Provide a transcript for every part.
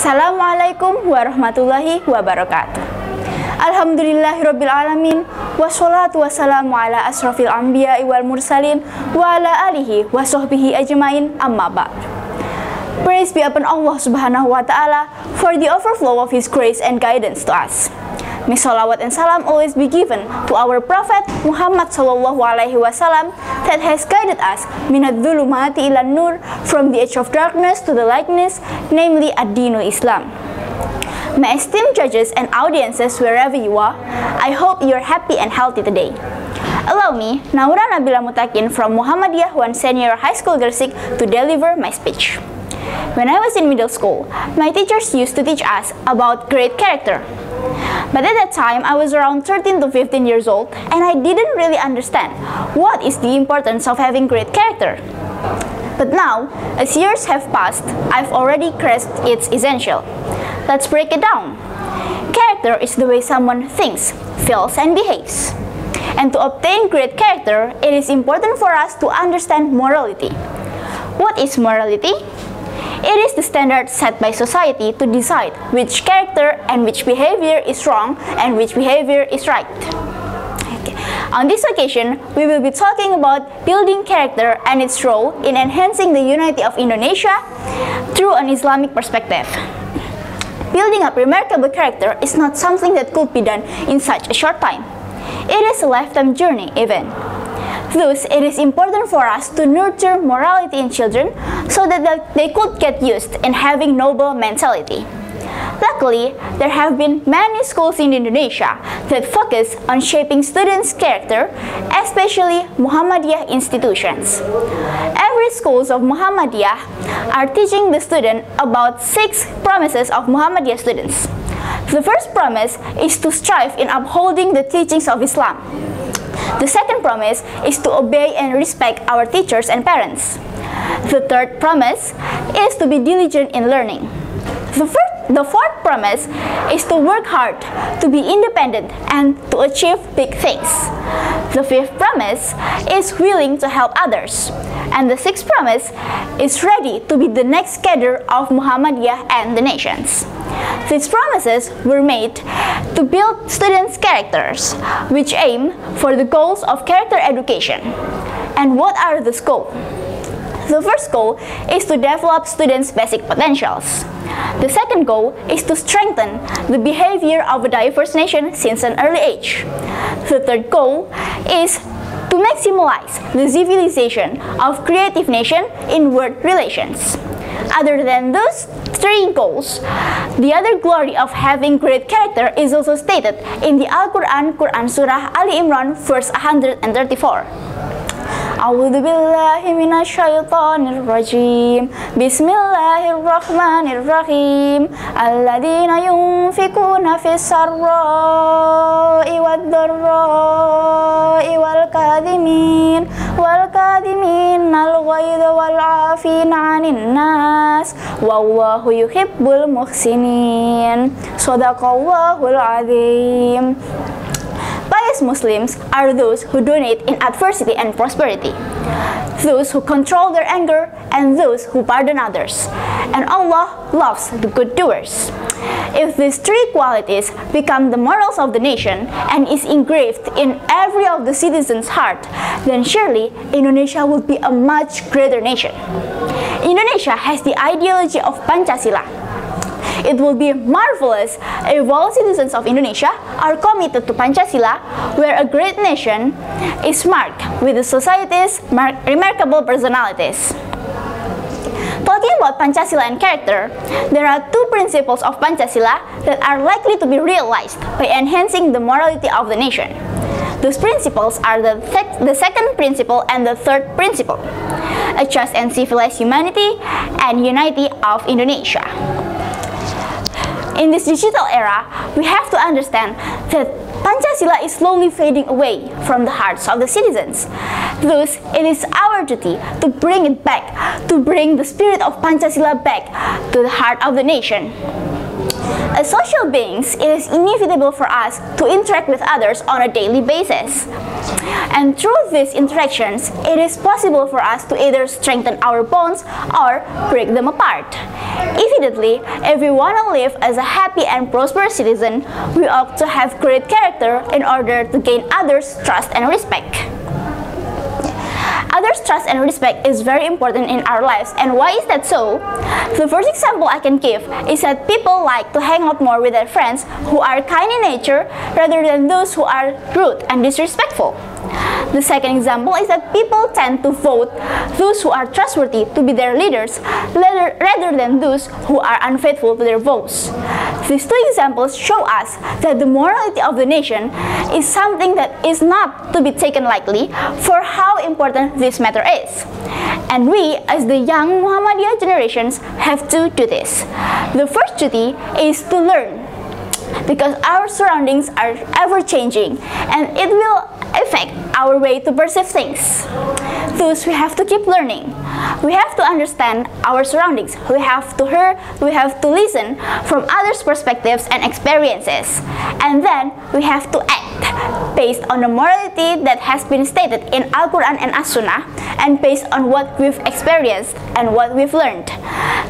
Assalamualaikum warahmatullahi wabarakatuh. Alhamdulillahirabbil alamin wassalatu wassalamu ala asrafil anbiya'i wal mursalin wa ala alihi wa ajmain amma ba'd. Praise be upon Allah Subhanahu wa taala for the overflow of his grace and guidance to us. May salawat and salam always be given to our Prophet Muhammad sallallahu alaihi wasallam that has guided us minad dhulumati nur from the edge of darkness to the likeness, namely ad-dinul Islam. My esteemed judges and audiences wherever you are, I hope you're happy and healthy today. Allow me, Naura Nabila Muttaqin from Muhammadiyah One Senior High School Gresik to deliver my speech. When I was in middle school, my teachers used to teach us about great character. But at that time, I was around 13 to 15 years old and I didn't really understand what is the importance of having great character. But now, as years have passed, I've already grasped its essential. Let's break it down. Character is the way someone thinks, feels, and behaves. And to obtain great character, it is important for us to understand morality. What is morality? It is the standard set by society to decide which character and which behavior is wrong and which behavior is right. On this occasion, we will be talking about building character and its role in enhancing the unity of Indonesia through an Islamic perspective. Building up remarkable character is not something that could be done in such a short time. It is a lifetime journey even. Thus, it is important for us to nurture morality in children so that they could get used in having noble mentality. Luckily, there have been many schools in Indonesia that focus on shaping students' character, especially Muhammadiyah institutions. Every schools of Muhammadiyah are teaching the student about six promises of Muhammadiyah students. The first promise is to strive in upholding the teachings of Islam. The second promise is to obey and respect our teachers and parents. The third promise is to be diligent in learning. The, first, the fourth promise is to work hard, to be independent, and to achieve big things. The fifth promise is willing to help others. And the sixth promise is ready to be the next cadre of Muhammadiyah and the nations. These promises were made to build students' characters, which aim for the goals of character education. And what are the goals? The first goal is to develop students' basic potentials. The second goal is to strengthen the behavior of a diverse nation since an early age. The third goal is to maximize the civilization of creative nation in world relations. Other than those three goals, the other glory of having great character is also stated in the Al-Quran, Quran Surah Ali Imran, verse 134. أعوذ بالله من الشيطان الرجيم. بسم الله الرحمن الرحيم. الذين ينفقون في السراء والضراء والكاظمين والكاظمين الغيظ والعافين عن الناس. والله يحب المحسنين. صدق الله العظيم. Muslims are those who donate in adversity and prosperity, those who control their anger, and those who pardon others. And Allah loves the good doers. If these three qualities become the morals of the nation and is engraved in every of the citizens' heart, then surely Indonesia will be a much greater nation. Indonesia has the ideology of Pancasila, it will be marvelous if all citizens of Indonesia are committed to Pancasila, where a great nation is marked with the society's remarkable personalities. Talking about Pancasila and character, there are two principles of Pancasila that are likely to be realized by enhancing the morality of the nation. Those principles are the, the second principle and the third principle, a just and civilized humanity and unity of Indonesia. In this digital era, we have to understand that Pancasila is slowly fading away from the hearts of the citizens. Thus, it is our duty to bring it back, to bring the spirit of Pancasila back to the heart of the nation. As social beings, it is inevitable for us to interact with others on a daily basis. And through these interactions, it is possible for us to either strengthen our bonds or break them apart. Evidently, if we want to live as a happy and prosperous citizen, we ought to have great character in order to gain others' trust and respect. Others' trust and respect is very important in our lives. And why is that so? The first example I can give is that people like to hang out more with their friends who are kind in nature rather than those who are rude and disrespectful. The second example is that people tend to vote those who are trustworthy to be their leaders rather than those who are unfaithful to their votes. These two examples show us that the morality of the nation is something that is not to be taken lightly for how important this matter is. And we, as the young Muhammadiyah generations, have to do this. The first duty is to learn because our surroundings are ever changing and it will affect our way to perceive things. Thus, we have to keep learning. We have to understand our surroundings. We have to hear, we have to listen from others' perspectives and experiences. And then we have to act based on the morality that has been stated in Al-Quran and As-Sunnah and based on what we've experienced and what we've learned.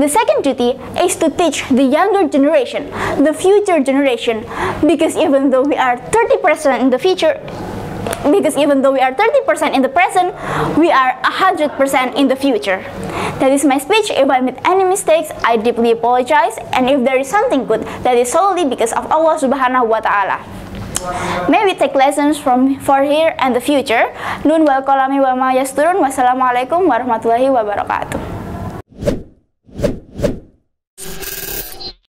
The second duty is to teach the younger generation, the future generation, because even though we are 30% in the future, because even though we are 30% in the present, we are 100% in the future. That is my speech. If I made any mistakes, I deeply apologize. And if there is something good, that is solely because of Allah subhanahu wa ta'ala. May we take lessons from for here and the future. Nun wal kolami wa ma yasturun. Wassalamualaikum warahmatullahi wabarakatuh.